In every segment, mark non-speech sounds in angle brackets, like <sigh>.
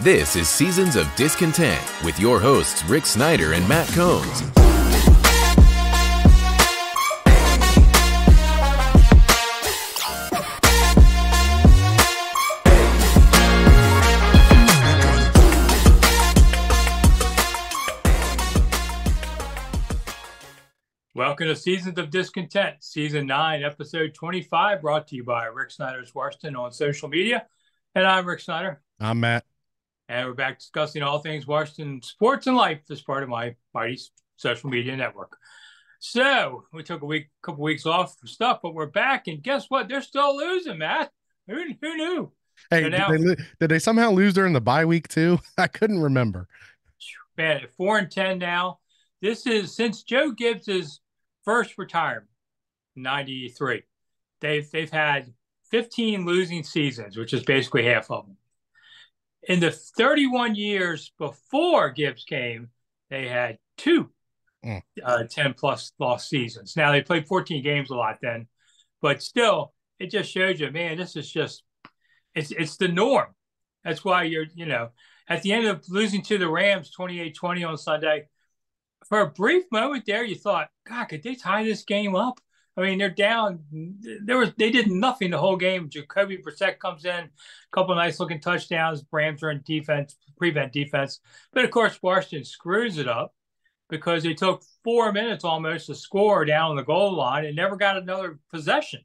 This is Seasons of Discontent with your hosts, Rick Snider and Matt Combs. Welcome to Seasons of Discontent, Season 9, Episode 25, brought to you by Rick Snider's Washington on social media. And I'm Rick Snider. I'm Matt. And we're back discussing all things Washington sports and life as part of my Mighty social media network. So we took a week, couple weeks off for stuff, but we're back. And guess what? They're still losing, Matt. Who, who knew? Hey, now, did, they, did they somehow lose during the bye week too? <laughs> I couldn't remember. Man, four and ten now. This is since Joe Gibbs's first retirement, 93. They've they've had 15 losing seasons, which is basically half of them. In the 31 years before Gibbs came, they had two mm. uh, 10 plus lost seasons. Now they played 14 games a lot then, but still, it just shows you, man, this is just it's it's the norm. That's why you're, you know, at the end of losing to the Rams 28-20 on Sunday, for a brief moment there, you thought, God, could they tie this game up? I mean, they're down. There was they did nothing the whole game. Jacoby Brissett comes in, a couple nice looking touchdowns. Rams are in defense, prevent defense, but of course Washington screws it up because they took four minutes almost to score down the goal line and never got another possession,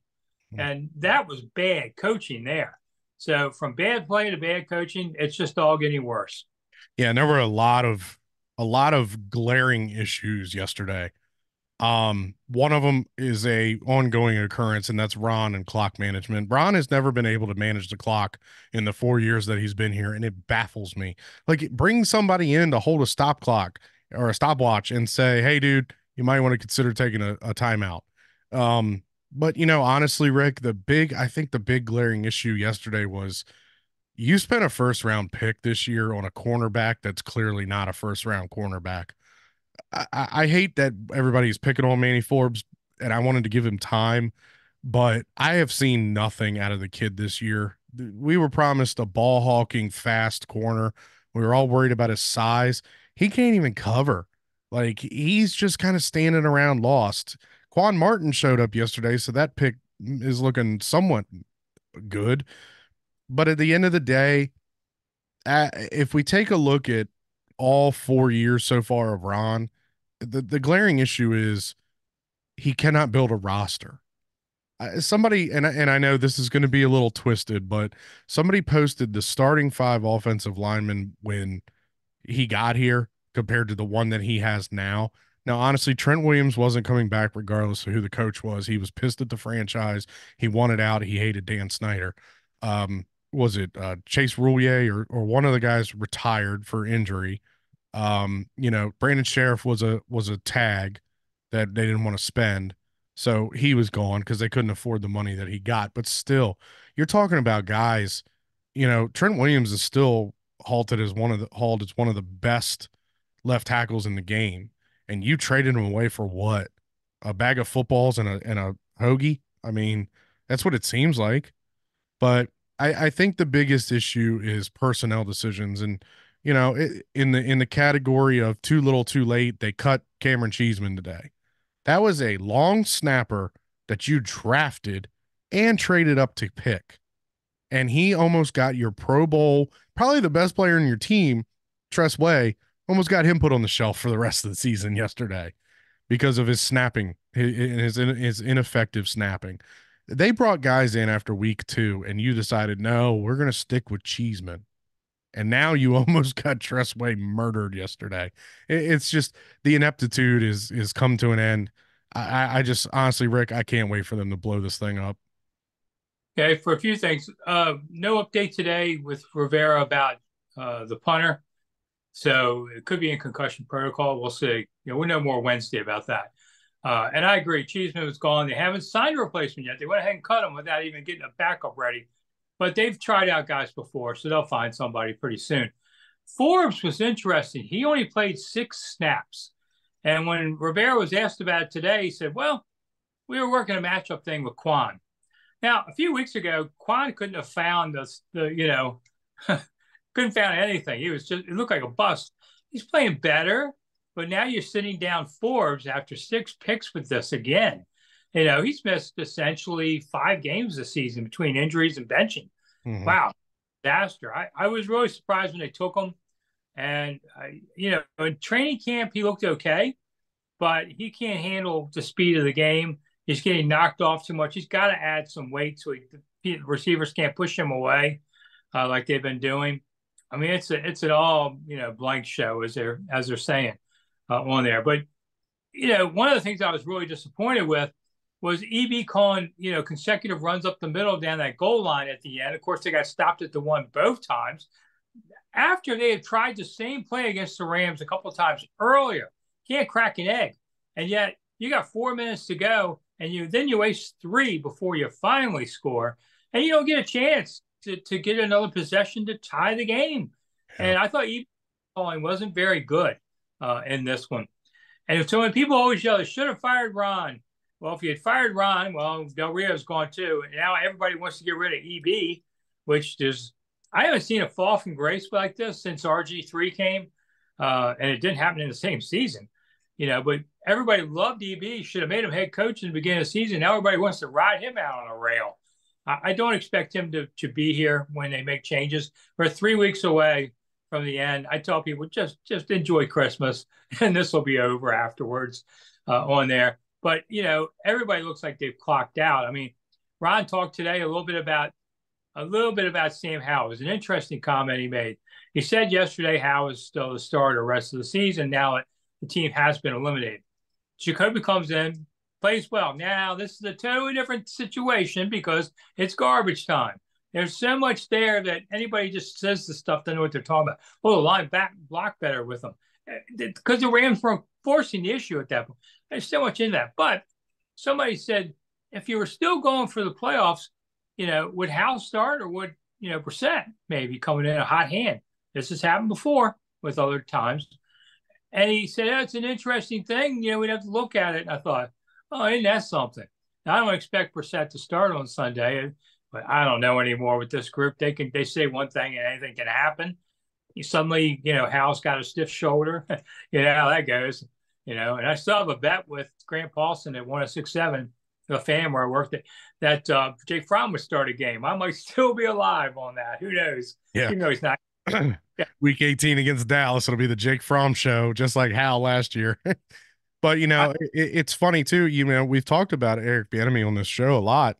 hmm. and that was bad coaching there. So from bad play to bad coaching, it's just all getting worse. Yeah, and there were a lot of a lot of glaring issues yesterday. Um, one of them is a ongoing occurrence, and that's Ron and clock management. Ron has never been able to manage the clock in the four years that he's been here, and it baffles me. Like, bring somebody in to hold a stop clock or a stopwatch and say, "Hey, dude, you might want to consider taking a, a timeout." Um, but you know, honestly, Rick, the big, I think the big glaring issue yesterday was you spent a first round pick this year on a cornerback that's clearly not a first round cornerback. I, I, hate that everybody's picking on Manny Forbes, and I wanted to give him time, but I have seen nothing out of the kid this year. We were promised a ball hawking, fast corner. We were all worried about his size. He can't even cover. Like he's just kind of standing around lost. Quan Martin showed up yesterday, so that pick is looking somewhat good. But at the end of the day, if we take a look at all four years so far of Ron, the, the glaring issue is he cannot build a roster. Uh, somebody, and, and I know this is going to be a little twisted, but somebody posted the starting five offensive linemen when he got here compared to the one that he has now. Now, honestly, Trent Williams wasn't coming back regardless of who the coach was. He was pissed at the franchise. He wanted out. He hated Dan Snyder. Um, was it uh, Chase Roullier or or one of the guys retired for injury. Um, you know, Brandon Scherff was a was a tag that they didn't want to spend, so he was gone because they couldn't afford the money that he got. But still, you're talking about guys. You know, Trent Williams is still halted as one of the hauled as one of the best left tackles in the game, and you traded him away for what? A bag of footballs and a and a hoagie. I mean, that's what it seems like. But I, I think the biggest issue is personnel decisions, and you know, in the in the category of too little, too late, they cut Cameron Cheeseman today. That was a long snapper that you drafted and traded up to pick, and he almost got your Pro Bowl, probably the best player in your team, Tress Way, almost got him put on the shelf for the rest of the season yesterday because of his snapping, his his, ineffective snapping they brought guys in after week two, and you decided, no, we're going to stick with Cheeseman. And now you <laughs> almost got Tress Way murdered yesterday. It's just the ineptitude is is come to an end. I, I just honestly, Rick, I can't wait for them to blow this thing up. Okay, for a few things. Uh, no update today with Rivera about uh, the punter. So it could be in concussion protocol. We'll see. You know, we know more Wednesday about that. Uh, and I agree, Cheeseman was gone. They haven't signed a replacement yet. They went ahead and cut him without even getting a backup ready. But they've tried out guys before, so they'll find somebody pretty soon. Forbes was interesting. He only played six snaps. And when Rivera was asked about it today, he said, Well, we were working a matchup thing with Quan. Now, a few weeks ago, Quan couldn't have found the, the you know, <laughs> couldn't find anything. He was just it looked like a bust. He's playing better, but now you're sitting down Forbes after six picks with this again. You know, he's missed essentially five games this season between injuries and benching. Mm-hmm. Wow, disaster. I, I was really surprised when they took him. And, I, you know, in training camp, he looked okay, but he can't handle the speed of the game. He's getting knocked off too much. He's got to add some weight so he, receivers can't push him away uh, like they've been doing. I mean, it's a, it's an all you know blank show as they're as they're saying uh, on there. But you know, one of the things I was really disappointed with was EB calling, you know, consecutive runs up the middle down that goal line at the end. Of course, they got stopped at the one both times. After they had tried the same play against the Rams a couple of times earlier, can't crack an egg. And yet you got four minutes to go, and you then you waste three before you finally score, and you don't get a chance to, to get another possession to tie the game. Yeah. And I thought EB calling wasn't very good uh, in this one. And so when people always yell, they should have fired Ron, well, if you had fired Ron, well, Del Rio's gone too. And now everybody wants to get rid of EB, which is I haven't seen a fall from grace like this since RG3 came. Uh, and it didn't happen in the same season, you know, but everybody loved EB, should have made him head coach in the beginning of the season. Now everybody wants to ride him out on a rail. I, I don't expect him to, to be here when they make changes. We're three weeks away from the end. I tell people just just enjoy Christmas, <laughs> and this will be over afterwards uh, on there. But you know, everybody looks like they've clocked out. I mean, Ron talked today a little bit about a little bit about Sam Howell. It was an interesting comment he made. He said yesterday Howell is still the starter the rest of the season. Now the team has been eliminated. Jacoby comes in, plays well. Now this is a totally different situation because it's garbage time. There's so much there that anybody just says the stuff, they know what they're talking about. Well, the line back block better with them eh, because the Rams weren't forcing the issue at that point. There's so much in that. But somebody said if you were still going for the playoffs, you know, would Howell start or would, you know, Brissett maybe coming in a hot hand? This has happened before with other times. And he said, oh, it's an interesting thing. You know, we'd have to look at it. And I thought, oh, isn't that something? Now, I don't expect Brissett to start on Sunday, but I don't know anymore with this group. They can they say one thing and anything can happen suddenly, you know, Howell's got a stiff shoulder. <laughs> you know how that goes. You know, and I still have a bet with Grant Paulson at one of six seven, the fan where I worked at, that uh, Jake Fromm would start a game. I might <laughs> still be alive on that. Who knows? Yeah. You know he's not. <clears throat> yeah. Week 18 against Dallas, it'll be the Jake Fromm show, just like Howell last year. <laughs> but you know, I, it, it's funny too. You know, we've talked about Eric Bieniemy on this show a lot,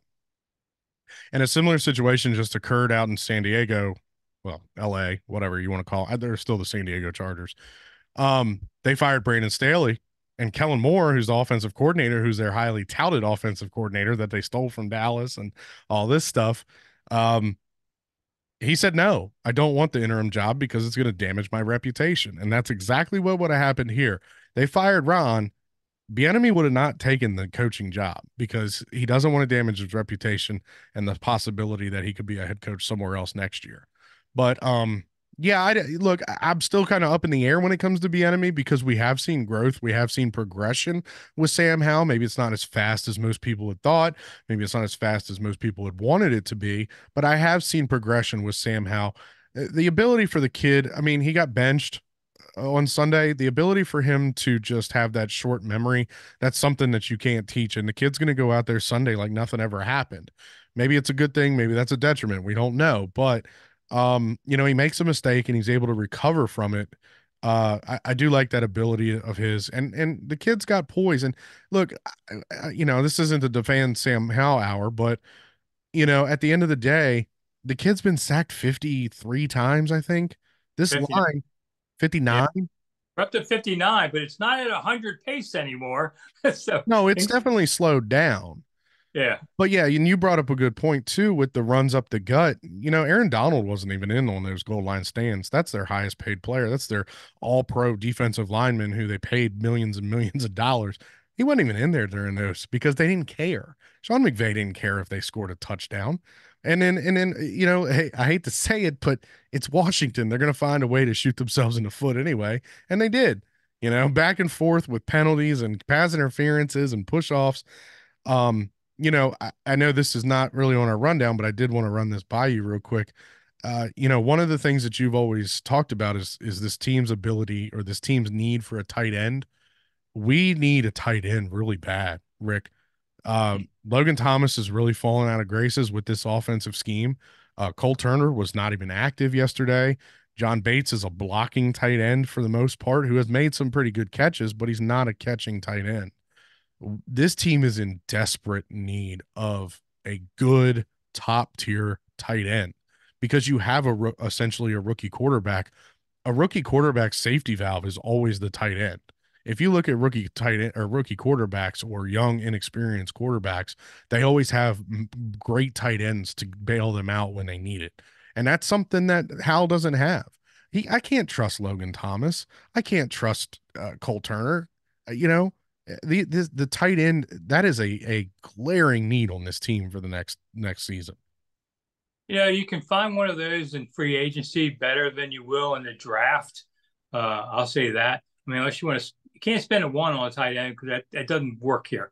and a similar situation just occurred out in San Diego well, LA, whatever you want to call it. They're still the San Diego Chargers. Um, they fired Brandon Staley and Kellen Moore, who's the offensive coordinator, who's their highly touted offensive coordinator that they stole from Dallas and all this stuff. Um, he said, No, I don't want the interim job because it's going to damage my reputation. And that's exactly what would have happened here. They fired Ron. Bieniemy would have not taken the coaching job because he doesn't want to damage his reputation and the possibility that he could be a head coach somewhere else next year. But um, yeah, I look, I'm still kind of up in the air when it comes to Bieniemy because we have seen growth, we have seen progression with Sam Howell. Maybe it's not as fast as most people had thought, maybe it's not as fast as most people had wanted it to be, but I have seen progression with Sam Howell. Uh, the ability for the kid, I mean, he got benched uh, on Sunday, the ability for him to just have that short memory, that's something that you can't teach. And the kid's going to go out there Sunday like nothing ever happened. Maybe it's a good thing, maybe that's a detriment. We don't know. But um, you know, he makes a mistake and he's able to recover from it. Uh, I, I do like that ability of his, and and the kid's got poise. And look, I, you know, this isn't the defend Sam Howell hour, but you know, at the end of the day, the kid's been sacked fifty three times. I think this 50. line, fifty nine. Yeah. We're up to 59, but it's not at a 100 pace anymore. <laughs> so No, it's definitely slowed down. Yeah. But yeah, and you brought up a good point too with the runs up the gut. You know, Aaron Donald wasn't even in on those goal line stands. That's their highest paid player. That's their all pro defensive lineman who they paid millions and millions of dollars. He wasn't even in there during those because they didn't care. Sean McVay didn't care if they scored a touchdown. And then, and then, you know, hey, I hate to say it, but it's Washington. They're going to find a way to shoot themselves in the foot anyway. And they did, you know, back and forth with penalties and pass interferences and push offs. Um, you know, I, I, know this is not really on our rundown, but I did want to run this by you real quick. uh, you know, one of the things that you've always talked about is is this team's ability or this team's need for a tight end. We need a tight end really bad, Rick. Um, Logan Thomas is really falling out of graces with this offensive scheme. Uh, Cole Turner was not even active yesterday. John Bates is a blocking tight end for the most part, who has made some pretty good catches, but he's not a catching tight end. This team is in desperate need of a good top tier tight end because you have a essentially a rookie quarterback. A rookie quarterback safety valve is always the tight end. If you look at rookie tight end or rookie quarterbacks or young inexperienced quarterbacks, they always have great tight ends to bail them out when they need it. And that's something that Howell doesn't have. He I can't trust Logan Thomas. I can't trust uh, Cole Turner. Uh, you know, the, the the tight end that is a a glaring need on this team for the next next season. You know, you can find one of those in free agency better than you will in the draft. Uh, I'll say that. I mean, unless you want to, you can't spend a one on a tight end because that, that doesn't work here.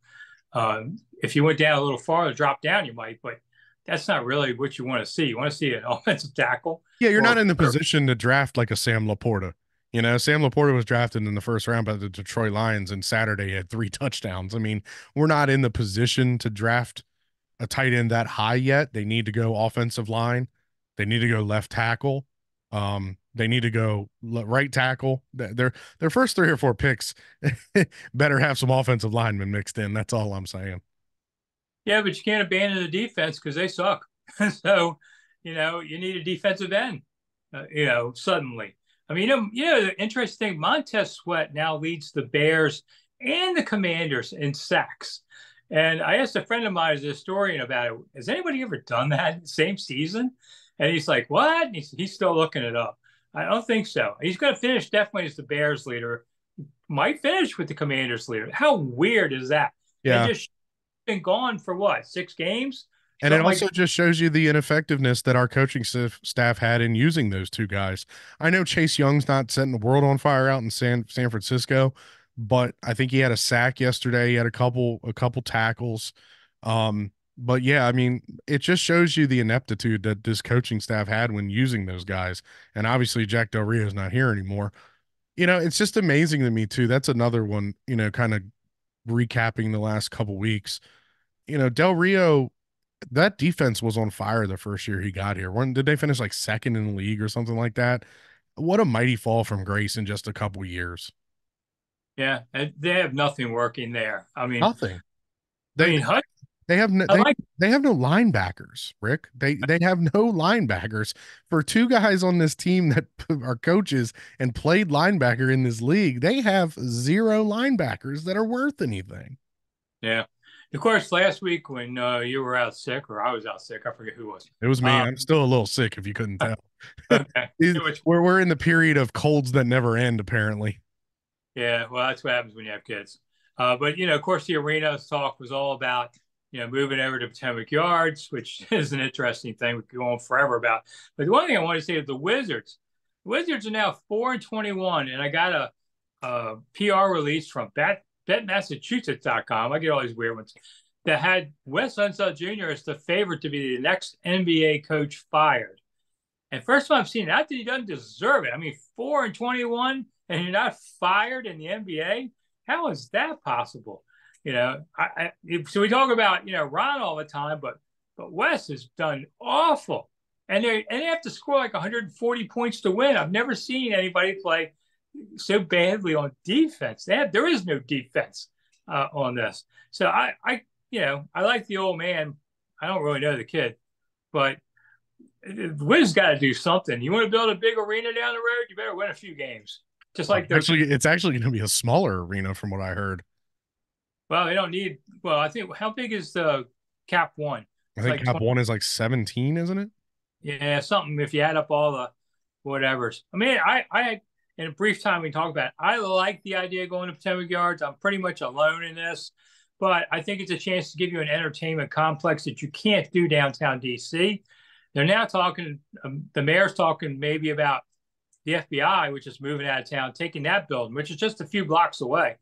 Um, if you went down a little farther, drop down, you might, but that's not really what you want to see. You want to see an <laughs> offensive tackle. Yeah, you're not in the position to draft like a Sam LaPorta. You know, Sam LaPorta was drafted in the first round by the Detroit Lions, and Saturday had three touchdowns. I mean, we're not in the position to draft a tight end that high yet. They need to go offensive line. They need to go left tackle. Um, they need to go right tackle. Their their first three or four picks <laughs> better have some offensive linemen mixed in. That's all I'm saying. Yeah, but you can't abandon the defense because they suck. <laughs> so, you know, you need a defensive end. Uh, you know, suddenly. I mean, you know, you know, the interesting thing, Montez Sweat now leads the Bears and the Commanders in sacks. And I asked a friend of mine, as a historian, about it. Has anybody ever done that same season? And he's like, "What?" He's, he's, still looking it up. I don't think so. He's going to finish definitely as the Bears leader. Might finish with the Commanders leader. How weird is that? Yeah, they just been gone for what six games. And it also like- just shows you the ineffectiveness that our coaching staff had in using those two guys. I know Chase Young's not setting the world on fire out in San San Francisco, but I think he had a sack yesterday. He had a couple a couple tackles. Um, but yeah, I mean, it just shows you the ineptitude that this coaching staff had when using those guys. And obviously, Jack Del Rio is not here anymore. You know, it's just amazing to me too. That's another one. You know, kind of recapping the last couple weeks. You know, Del Rio, that defense was on fire the first year he got here. When did they finish like second in the league or something like that? What a mighty fall from grace in just a couple years. Yeah, they have nothing working there. I mean, nothing. They I mean, Hud, they have no, they, like, they have no linebackers, Rick. They they have no linebackers for two guys on this team that are coaches and played linebacker in this league. They have zero linebackers that are worth anything. Yeah. Of course, last week when uh, you were out sick, or I was out sick, I forget who was. It was me. Um, I'm still a little sick, if you couldn't tell. <laughs> okay. <laughs> we're we're in the period of colds that never end, apparently. Yeah, well, that's what happens when you have kids. Uh, but you know, of course, the arenas talk was all about you know moving over to Potomac Yards, which <laughs> is an interesting thing. We could go on forever about. But the one thing I want to say is the Wizards. The Wizards are now four and twenty-one, and I got a, a PR release from Bet BetMassachusetts.com. I get all these weird ones that had Wes Unseld Jr. as the favorite to be the next NBA coach fired. And first time I've seen that, he doesn't deserve it. I mean, four and twenty-one and you're not fired in the NBA? How is that possible? You know, I, I, so we talk about you know Ron all the time, but but Wes has done awful, and they and they have to score like 140 points to win. I've never seen anybody play so badly on defense. They have, there is no defense uh, on this. So I I you know I like the old man. I don't really know the kid, but Wiz got to do something. You want to build a big arena down the road, you better win a few games. Just like actually, it's actually going to be a smaller arena from what I heard. Well, they don't need. Well, I think how big is the Cap One? I think like Cap 20, One is like seventeen, isn't it? Yeah, something. If you add up all the whatever's. I mean, I, I, in a brief time we talk about. It, I like the idea of going to Potomac Yards. I'm pretty much alone in this, but I think it's a chance to give you an entertainment complex that you can't do downtown DC. They're now talking. Um, the mayor's talking maybe about the FBI, which is moving out of town, taking that building, which is just a few blocks away.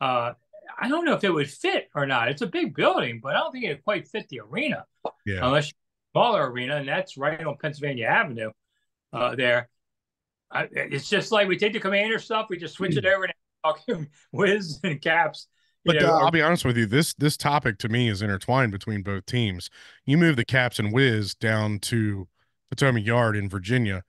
Uh, I don't know if it would fit or not. It's a big building, but I don't think it would quite fit the arena. Yeah. Unless smaller arena, and that's right on Pennsylvania Avenue uh, there. I, it's just like we take the commander stuff, we just switch it over and talk <laughs> whiz and caps. But uh, I'll be honest with you, this this topic to me is intertwined between both teams. You move the caps and whiz down to Potomac Yard in Virginia.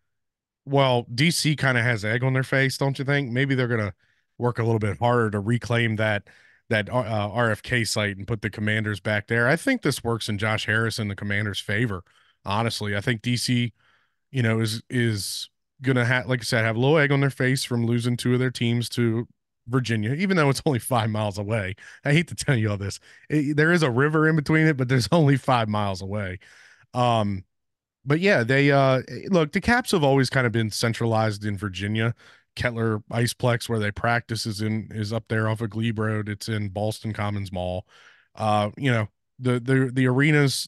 Well, DC kind of has egg on their face, don't you think? Maybe they're gonna work a little bit harder to reclaim that that uh, RFK site and put the commanders back there. I think this works in Josh Harris and the commanders' favor. Honestly, I think DC, you know, is is gonna have, like I said, have low egg on their face from losing two of their teams to Virginia, even though it's only five miles away. I hate to tell you all this. It, there is a river in between it, but there's <laughs> only five miles away. Um, but yeah, they uh look, the caps have always kind of been centralized in Virginia. Kettler Iceplex, where they practice, is in is up there off of Glebe Road. It's in Ballston Commons Mall. Uh, you know, the the the arena's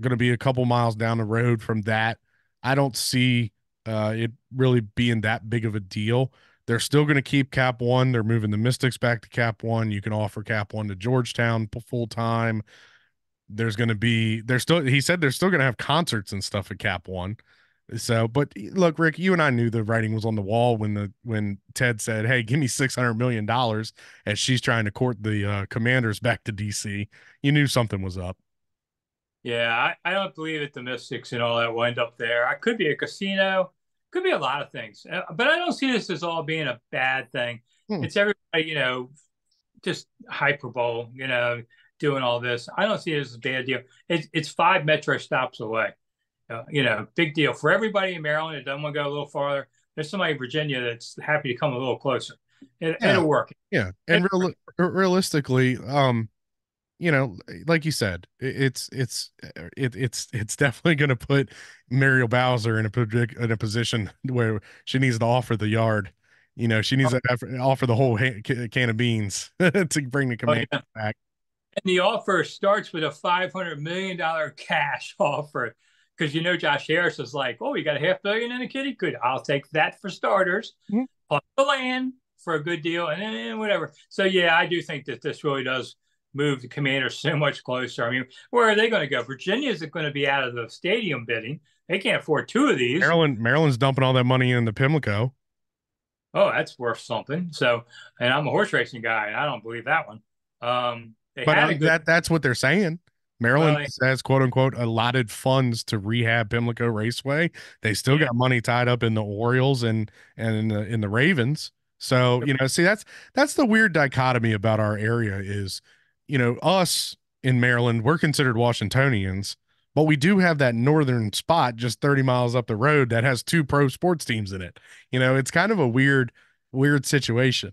going to be a couple miles down the road from that. I don't see uh, it really being that big of a deal. They're still going to keep Cap One. They're moving the Mystics back to Cap One. You can offer Cap One to Georgetown full time. There's going to be they're still he said they're still going to have concerts and stuff at Cap One. So, but look, Rick, you and I knew the writing was on the wall when the when Ted said, "Hey, give me six hundred million dollars," as she's trying to court the uh, Commanders back to DC. You knew something was up. Yeah, I, I don't believe that The Mystics and all that will end up there. I could be a casino, could be a lot of things, uh, but I don't see this as all being a bad thing. Hmm. It's everybody, you know, just hyperbole, you know, doing all this. I don't see it as a bad deal. It's it's five metro stops away. Uh, you know, big deal for everybody in Maryland that doesn't want to go a little farther. There's somebody in Virginia that's happy to come a little closer. It, yeah. It'll work. Yeah, and real, realistically, um, you know, like you said, it's it's it, it's it's <laughs> definitely going to put Muriel Bowser in a in a position <laughs> where she needs to offer the yard. You know, she needs oh. to offer the whole can of beans <laughs> to bring the command oh, yeah. back. And the offer starts with a five hundred million dollar cash offer because you know Josh Harris is like, oh, you got a half billion in a kitty? Good, I'll take that for starters. Mm-hmm. Plus the land for a good deal, and then whatever. So yeah, I do think that this really does move the commander so much closer. I mean, where are they going to go? Virginia is going to be out of the stadium bidding. They can't afford two of these. Maryland, Maryland's dumping all that money in the Pimlico. Oh, that's worth something. So, and I'm a horse racing guy, and I don't believe that one. Um, but uh, good- that that's what they're saying. Maryland well, has quote unquote allotted funds to rehab Pimlico Raceway. They still yeah. got money tied up in the Orioles and and in the in the Ravens. So, you know, see that's that's the weird dichotomy about our area is, you know, us in Maryland, we're considered Washingtonians, but we do have that northern spot just 30 miles up the road that has two pro sports teams in it. You know, it's kind of a weird weird situation.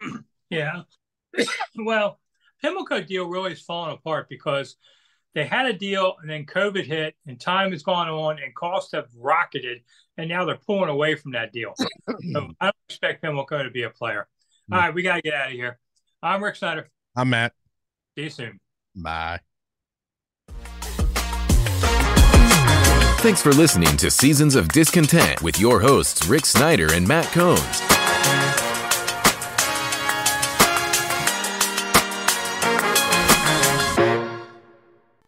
<clears throat> Yeah. <coughs> well, Pimlico deal really is falling apart because they had a deal and then COVID hit and time has gone on and costs have rocketed and now they're pulling away from that deal. <clears throat> so I don't expect Pimlico to be a player. Mm. All right, we got to get out of here. I'm Rick Snider. I'm Matt. See you soon. Bye. Thanks for listening to Seasons of Discontent with your hosts, Rick Snider and Matt Combs.